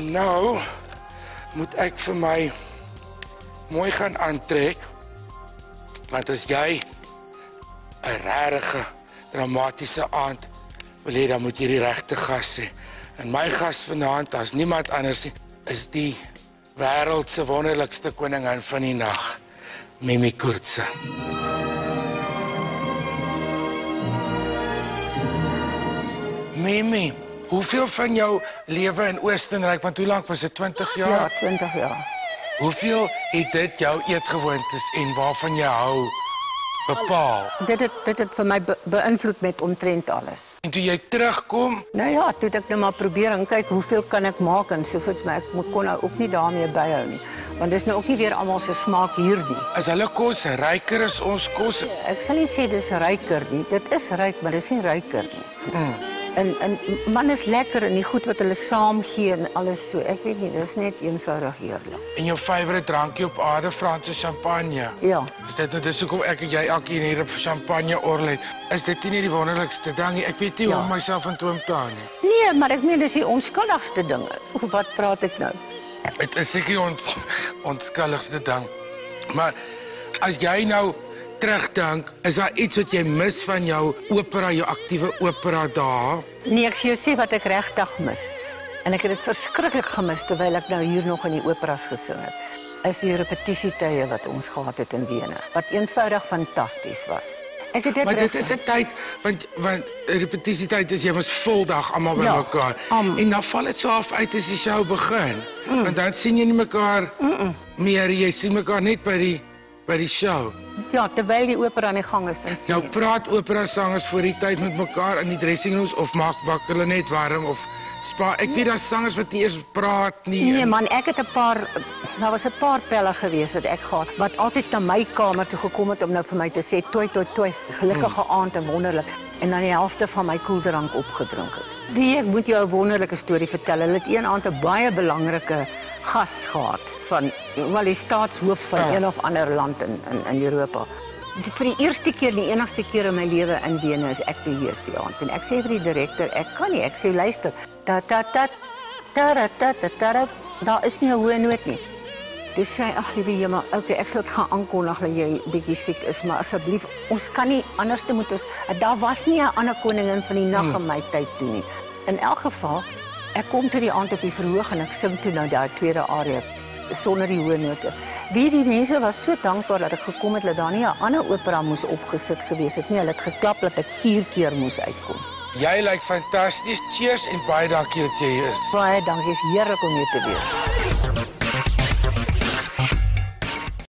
En nou moet ek vir my mooi gaan aantrek. Want as jy 'n regte dramatiese aand wil hê, dan moet jy die regte gas hê. En my gas vanaand, as niemand anders nie, is die wêreld se wonderlikste koningin van die nag, Mimi Kurtse. Mimi, hoeveel van jou lewe in Oostenryk, want hoe lank was dit 20 jaar? Ja, 20 jaar. Hoeveel het dit jou eetgewoontes en waarvan jy hou bepaal? Dit het dit het vir my be beïnvloed met omtrent alles. En toe jy terugkom, Nou ja, toe het ek nou maar probeer en kyk hoeveel kan ek maak en maar ek moet kon nou ook nie daarmee byhou nie. Want dis nou ook nie weer almal se smaak hier nie. is hulle kos ryker as ons kos? Ek sal nie sê dis ryker nie. Dit is ryk, maar dis nie ryker nie. En en man is lekker en die goed wat hulle saam gee en alles so. Ek weet nie, dis net eenvoudig heerlik. En jou favourite drankie op aarde, Franse champagne. Ja. Is dit nou dis hoekom ek en jy elkeen hier op champagne orgel het? Is dit nie die wonderlikste ding nie? Ek weet nie hoe Ja. om myself in toom te hou nie. Nee, maar ek meen dis die onskuldigste dinge. Wat praat ek nou? Dit is seker ons onskuldigste ding. Maar as jy nou terugdink, is daar iets wat jy mis van jou opera, jou aktiewe opera dae? Nee, ek sê jou sê wat ek regtig mis. En ek het dit verskriklik gemis terwyl ek nou hier nog in die operas gesing het. Is die repetisietye wat ons gehad het in Wene, wat eenvoudig fantasties was. Ek het dit Maar dit is 'n tyd want want repetisietyd is jy mos voldag almal Ja, bymekaar. am- en dan val dit so af uit as die show begin. Mm. Want dan sien jy nie mekaar mm -mm. meer, jy sien mekaar net by die by die show. Ja, terwyl die opera aan die gang is, dan sien Nou praat opera sangers voor die tyd met mekaar in die dressing rooms of maak wakker hulle net warm of spa. Ek weet daar's sangers wat nie eers praat nie. Nee en- man, ek het 'n paar daar was 'n paar pelle gewees wat ek gehad wat altyd na my kamer toe gekom het om nou vir my te sê toi toi toi gelukkige aand en wonderlik en dan die helfte van my koeldrank opgedrink het. Wie ek moet jou 'n wonderlike storie vertel. Hulle het een aand 'n baie belangrike gas gehad van wel die staatshoof van ah. een of ander land in in, in Europa. Dit vir die eerste keer, die enigste keer in my lewe in Wene is ek beheers die aand en ek sê vir die direkteur, ek kan nie, ek sê luister. Ta ta ta ta ta ta ta, ta, ta daar is nie 'n hoë noot nie. Dis sê ag liewe Jema, okay, ek sal dit gaan aankondig dat jy bietjie siek is, maar asseblief, ons kan nie anders te moet ons daar was nie 'n ander koningin van die nag hmm. in my tyd toe nie. In elk geval ek kom toe die aand op die verhoog en ek sing toe nou daai tweede aria sonder die hoë note. Wie die mense was so dankbaar dat ek gekom het dat daar nie 'n ander opera moes opgesit gewees het nie. Hulle het geklap dat ek 4 keer moes uitkom. Jy lyk fantasties. Cheers en baie dankie dat jy hier is. Baie dankie, is heerlik om hier te wees.